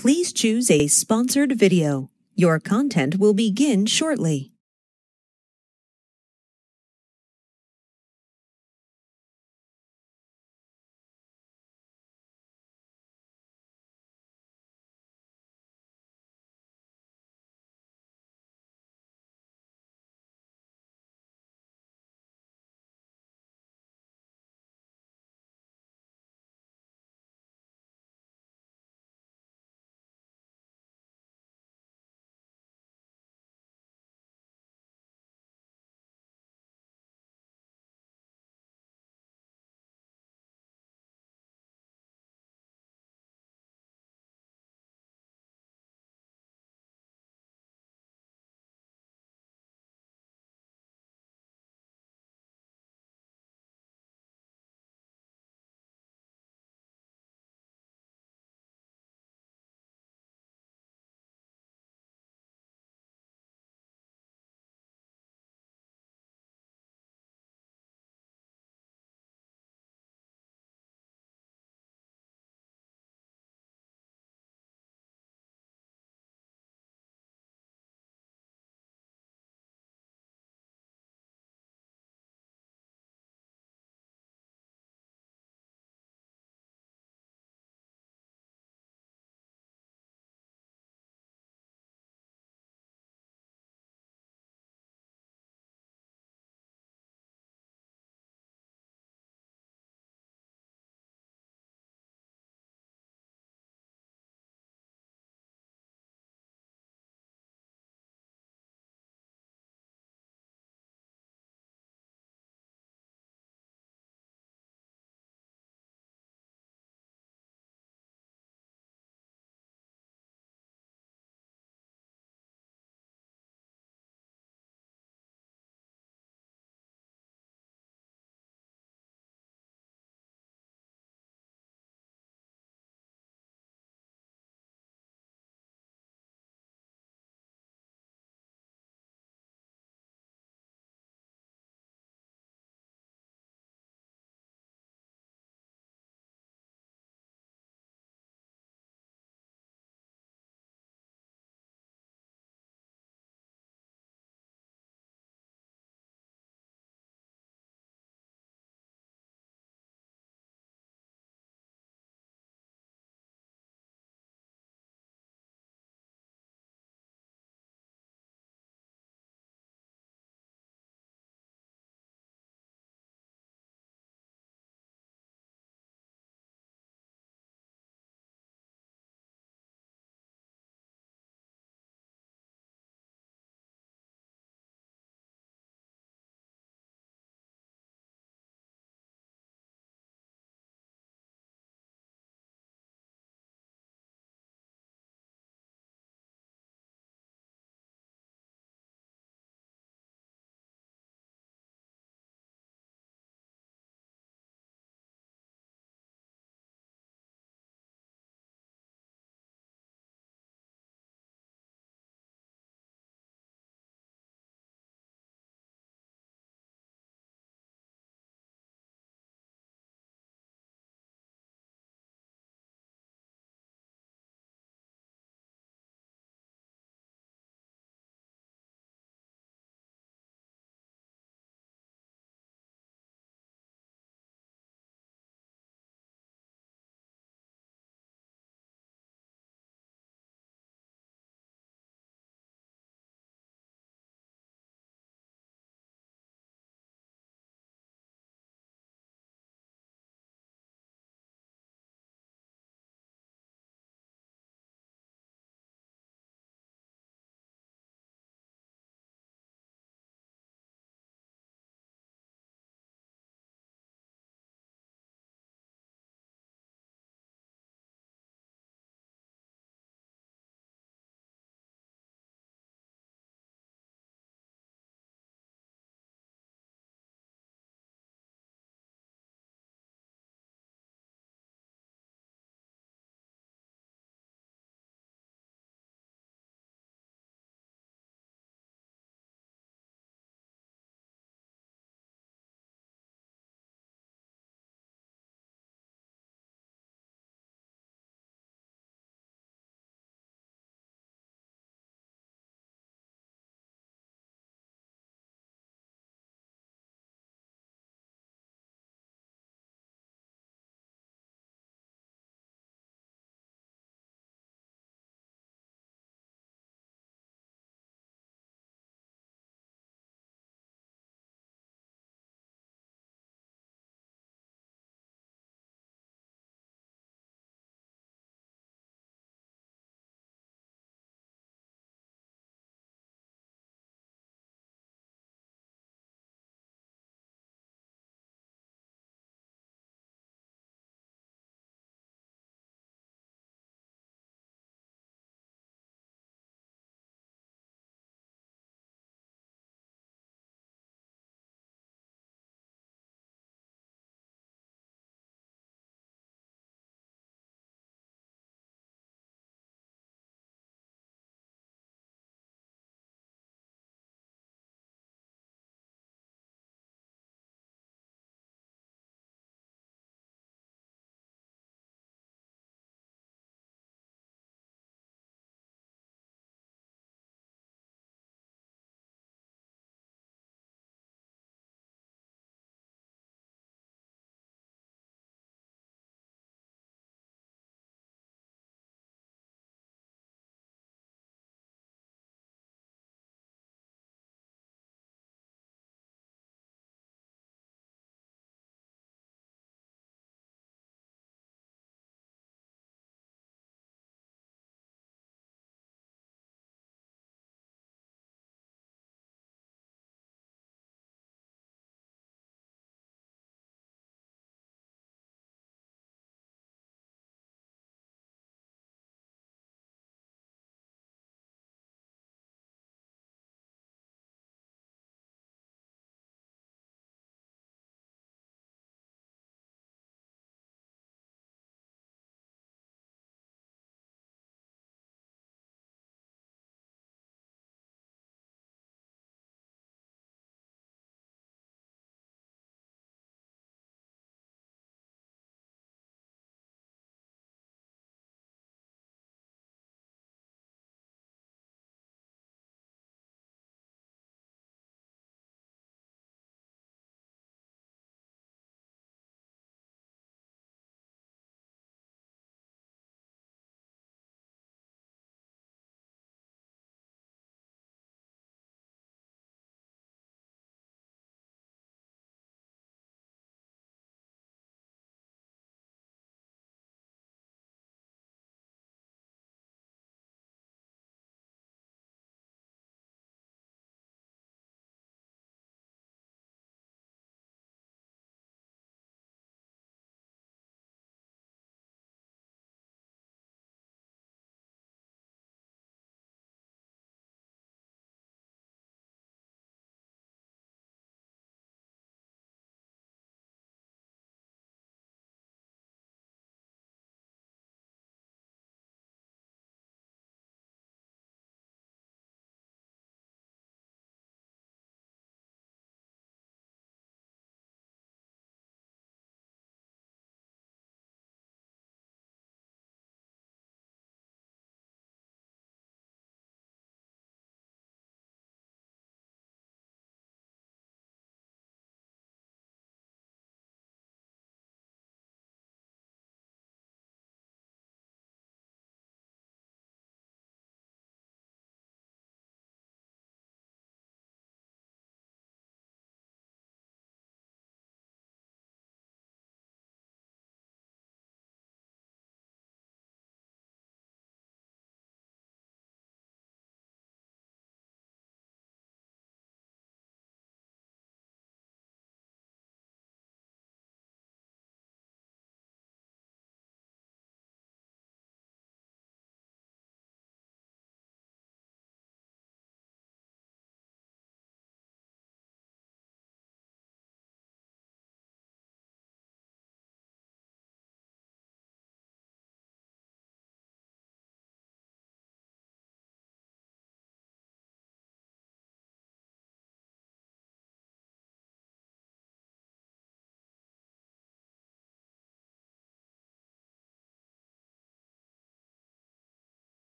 Please choose a sponsored video. Your content will begin shortly.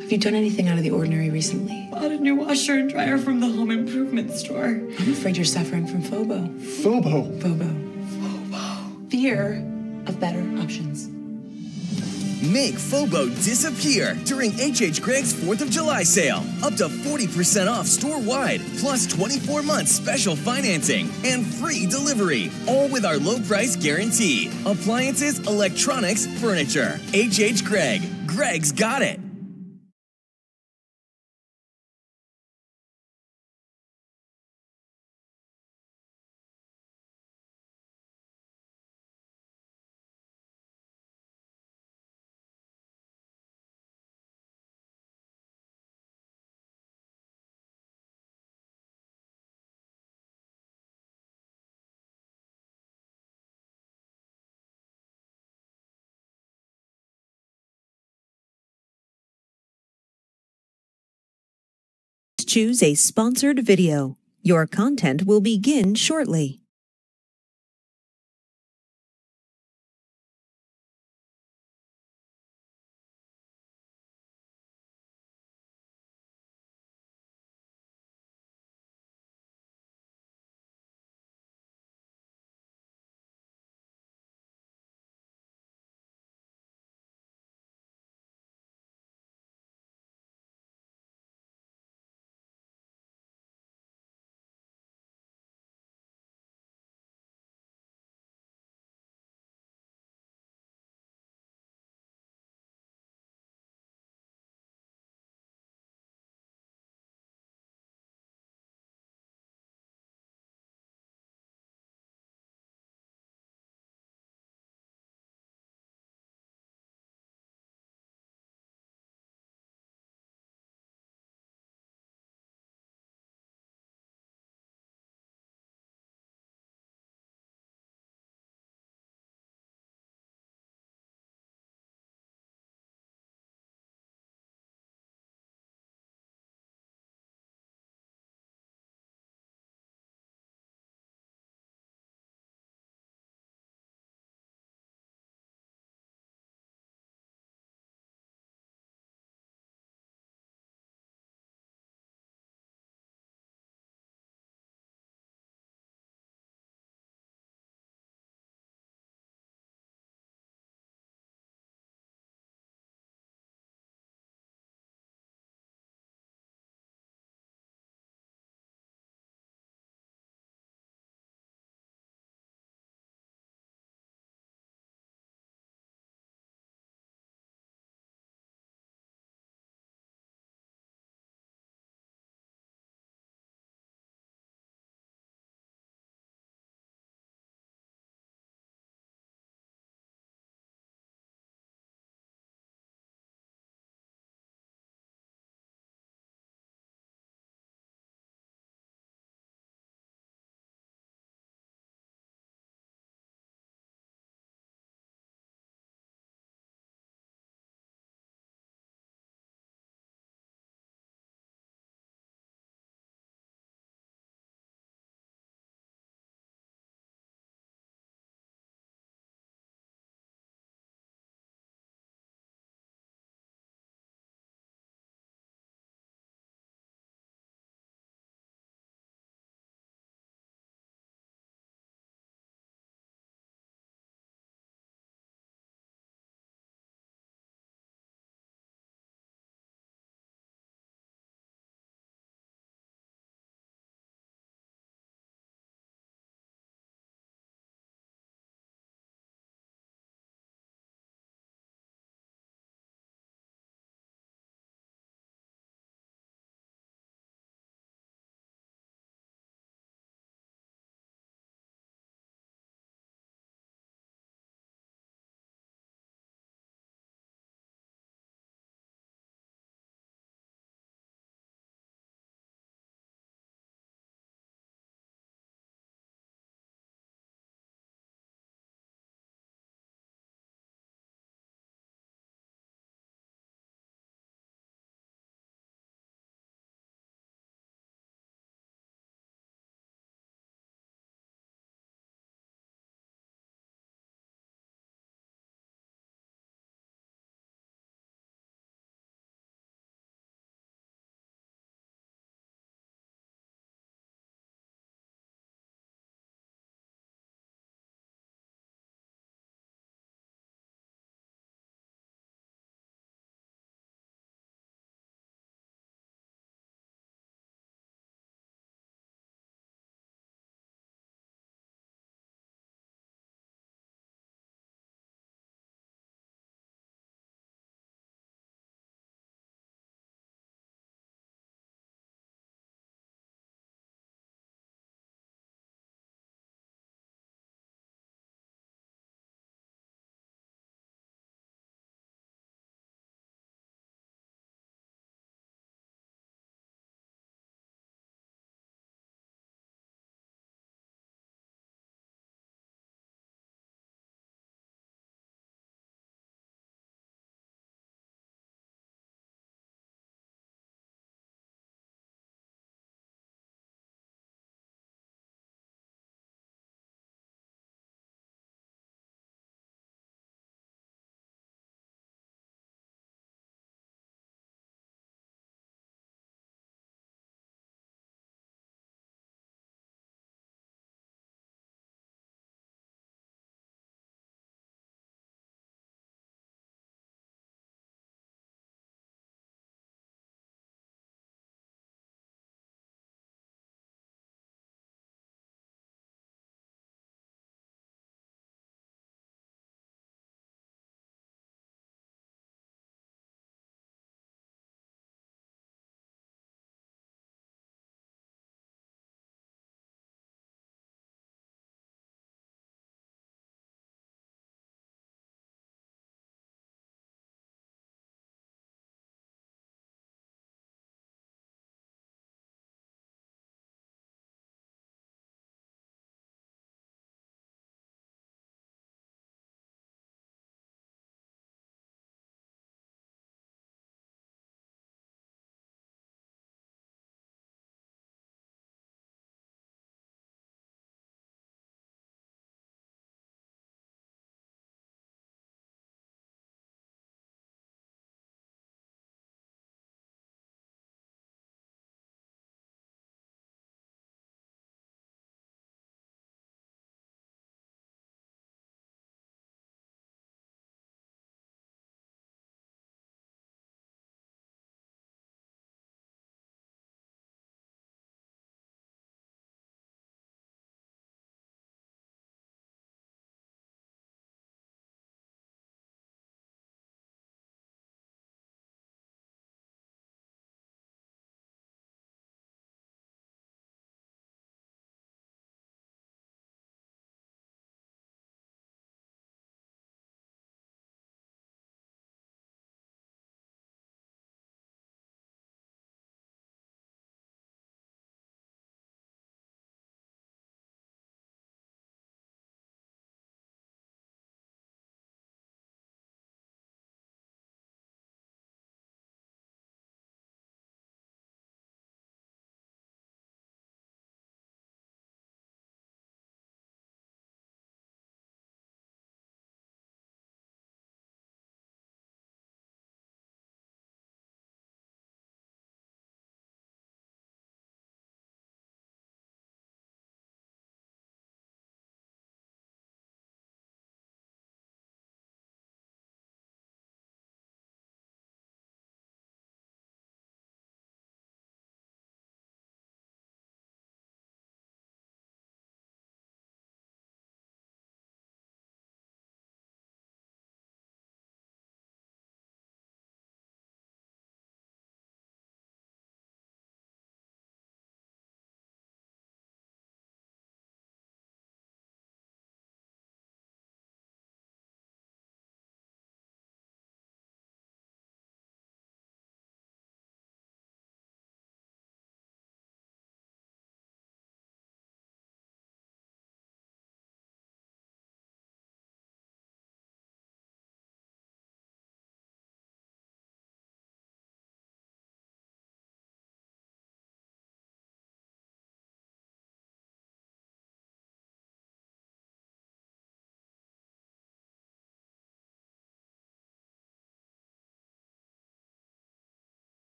Have you done anything out of the ordinary recently? Bought a new washer and dryer from the home improvement store. I'm afraid you're suffering from FOBO. FOBO. FOBO. FOBO. Fear of better options. Make FOBO disappear during hhgregg's 4th of July sale. Up to 40% off store wide, plus 24 months special financing and free delivery. All with our low price guarantee. Appliances, electronics, furniture. hhgregg. Greg's got it. Choose a sponsored video. Your content will begin shortly.